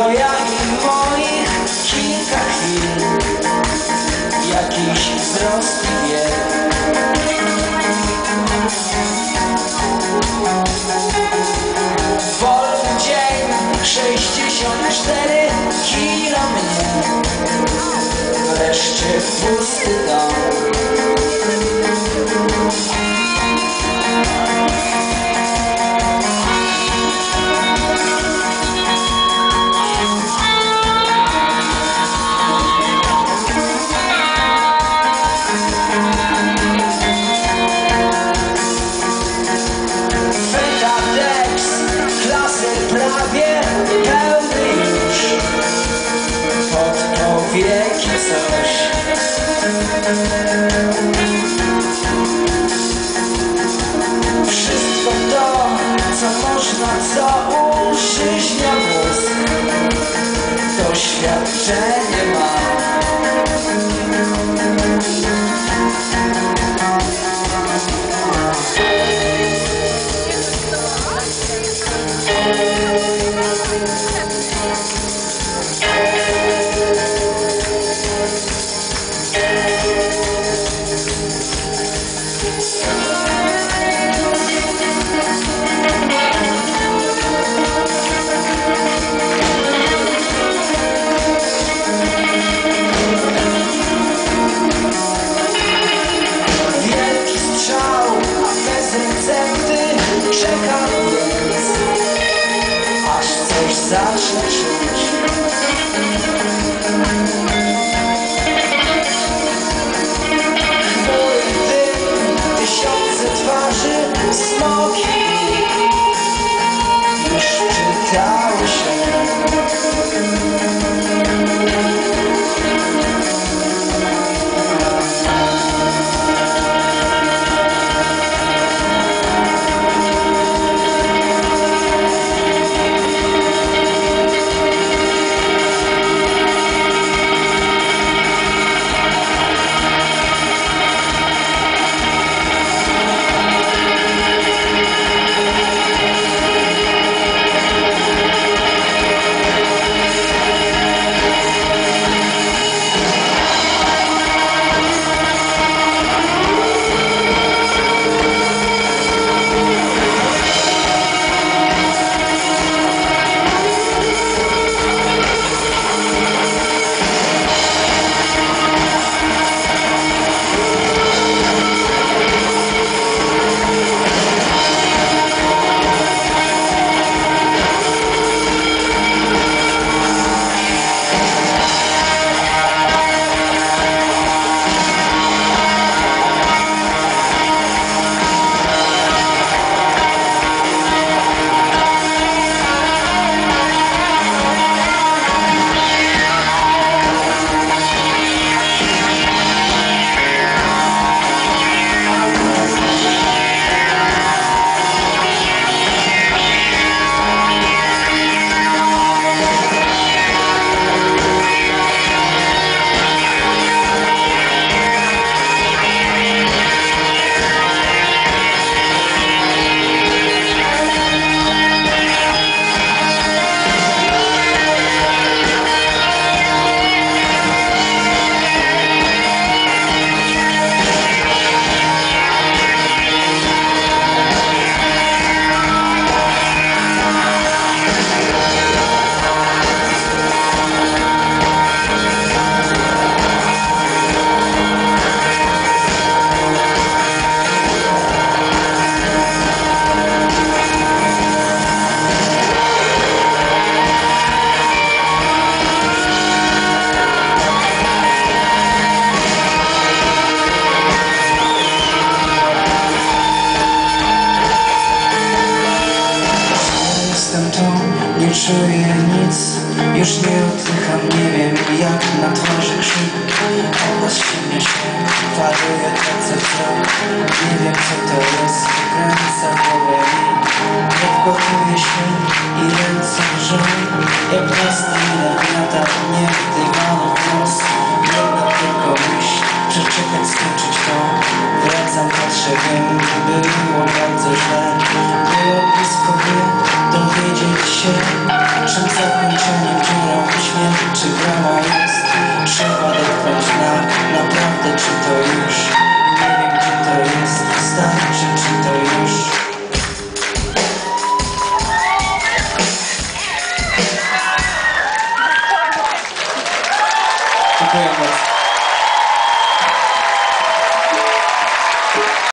To ja i moich kilka chwil. Jakiś wzrost i Wolny dzień 64 kilo mnie. Wreszcie pusty dom. Wszystko to, co można, co użyźnia mózg Doświadczenie mam zacznę czuć dym, tysiące twarzy, czuję nic Już nie oddycham, nie wiem jak na twarzy krzyk. Obraz ściemnia się, faluje tracę wzrok Nie wiem co to jest, wykręca głowę i Odgotuję się i ręce drżą Jak gnata mnie wdychano w nos Jedna tylko myśl, przeczekać, skończyć to Patrzę, wiem, było bardzo źle. Było blisko, by dowiedzieć się Czym zakończeniem dziurą święty brama jest Trzeba dotknąć na naprawdę czy to już